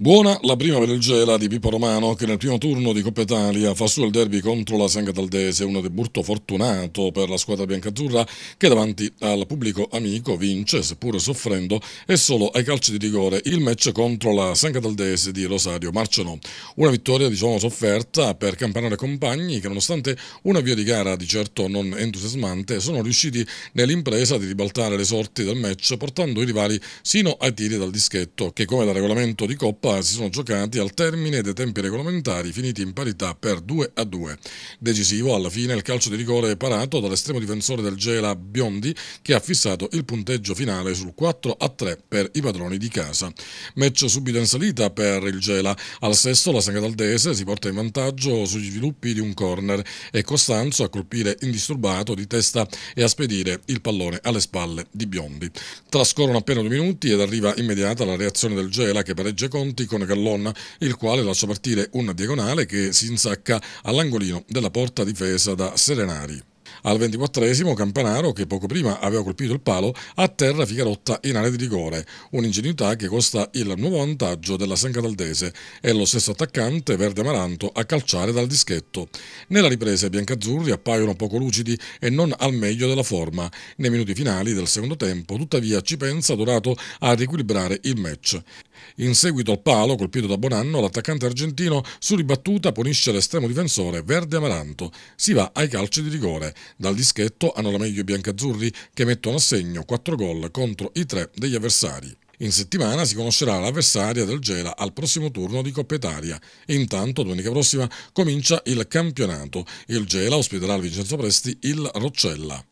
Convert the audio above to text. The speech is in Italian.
Buona la prima per il Gela di Pippo Romano che nel primo turno di Coppa Italia fa su il derby contro la Sanga Taldese, un debutto fortunato per la squadra biancazzurra che davanti al pubblico amico vince, seppur soffrendo, e solo ai calci di rigore il match contro la Sanga Taldese di Rosario Marciano. Una vittoria diciamo sofferta per Campanare e compagni che nonostante un avvio di gara di certo non entusiasmante sono riusciti nell'impresa di ribaltare le sorti del match portando i rivali sino ai tiri dal dischetto che come da regolamento di Coppa Coppa si sono giocati al termine dei tempi regolamentari finiti in parità per 2 a 2. Decisivo alla fine il calcio di rigore parato dall'estremo difensore del Gela Biondi che ha fissato il punteggio finale sul 4 a 3 per i padroni di casa. Match subito in salita per il Gela. Al sesto la Sangradaldese si porta in vantaggio sugli sviluppi di un corner e Costanzo a colpire indisturbato di testa e a spedire il pallone alle spalle di Biondi. Trascorrono appena due minuti ed arriva immediata la reazione del Gela che pareggia i conti con Gallon, il quale lascia partire una diagonale che si insacca all'angolino della porta difesa da Serenari. Al ventiquattresimo Campanaro, che poco prima aveva colpito il palo, a terra Figarotta in area di rigore, un'ingenuità che costa il nuovo vantaggio della San Cataldese e lo stesso attaccante Verde Amaranto a calciare dal dischetto. Nella ripresa i biancazzurri appaiono poco lucidi e non al meglio della forma. Nei minuti finali del secondo tempo, tuttavia, ci pensa Dorato a riequilibrare il match. In seguito al palo colpito da Bonanno, l'attaccante argentino su ribattuta punisce l'estremo difensore Verde Amaranto. Si va ai calci di rigore. Dal dischetto hanno la meglio i biancazzurri che mettono a segno 4 gol contro i 3 degli avversari. In settimana si conoscerà l'avversaria del Gela al prossimo turno di Coppa Italia. Intanto, domenica prossima comincia il campionato. Il Gela ospiterà al Vincenzo Presti il Roccella.